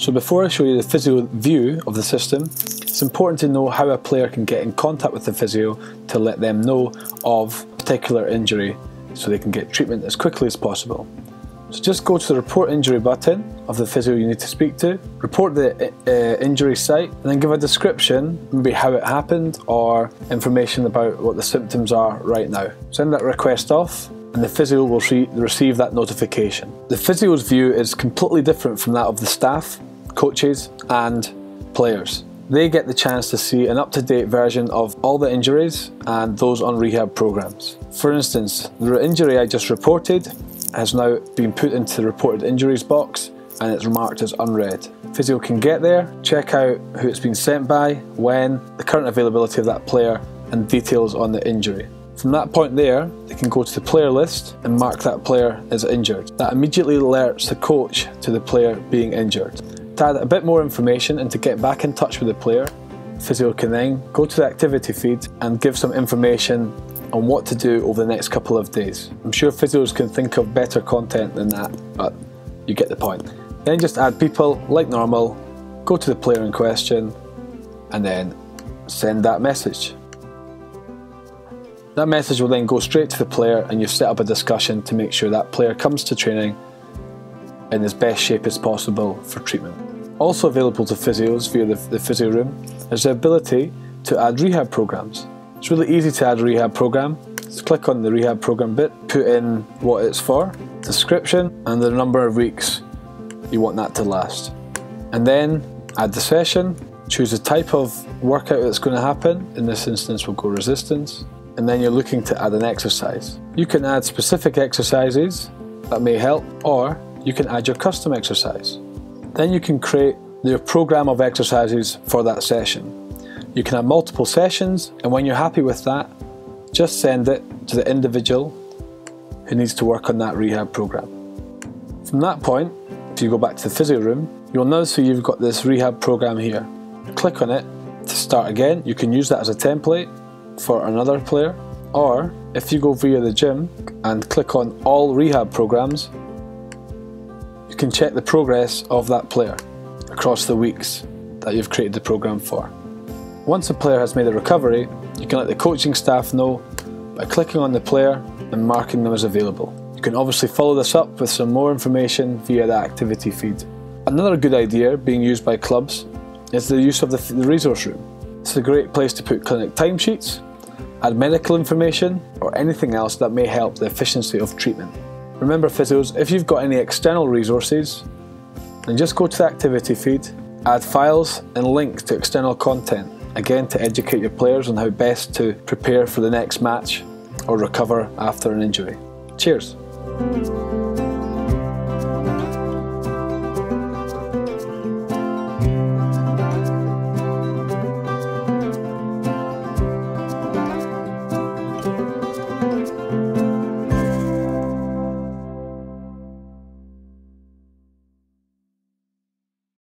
So before I show you the physio view of the system, it's important to know how a player can get in contact with the physio to let them know of a particular injury so they can get treatment as quickly as possible. So just go to the report injury button of the physio you need to speak to, report the uh, injury site, and then give a description, maybe how it happened or information about what the symptoms are right now. Send that request off and the physio will re receive that notification. The physio's view is completely different from that of the staff, coaches and players. They get the chance to see an up-to-date version of all the injuries and those on rehab programs. For instance, the injury I just reported has now been put into the reported injuries box and it's marked as unread. Physio can get there, check out who it's been sent by, when, the current availability of that player and details on the injury. From that point there, they can go to the player list and mark that player as injured. That immediately alerts the coach to the player being injured. Add a bit more information and to get back in touch with the player, physio can then go to the activity feed and give some information on what to do over the next couple of days. I'm sure physios can think of better content than that, but you get the point. Then just add people like normal, go to the player in question, and then send that message. That message will then go straight to the player and you've set up a discussion to make sure that player comes to training in as best shape as possible for treatment. Also available to physios via the, the physio room is the ability to add rehab programs. It's really easy to add a rehab program. Just click on the rehab program bit, put in what it's for, description, and the number of weeks you want that to last. And then add the session, choose the type of workout that's going to happen. In this instance, we'll go resistance. And then you're looking to add an exercise. You can add specific exercises that may help, or you can add your custom exercise. Then you can create your program of exercises for that session. You can have multiple sessions, and when you're happy with that, just send it to the individual who needs to work on that rehab program. From that point, if you go back to the physio room, you'll notice you've got this rehab program here. Click on it to start again. You can use that as a template for another player, or if you go via the gym and click on all rehab programs, you can check the progress of that player across the weeks that you've created the program for. Once a player has made a recovery, you can let the coaching staff know by clicking on the player and marking them as available. You can obviously follow this up with some more information via the activity feed. Another good idea being used by clubs is the use of the, the resource room. It's a great place to put clinic timesheets, add medical information, or anything else that may help the efficiency of treatment. Remember physios, if you've got any external resources, then just go to the activity feed, add files and links to external content again to educate your players on how best to prepare for the next match or recover after an injury. Cheers!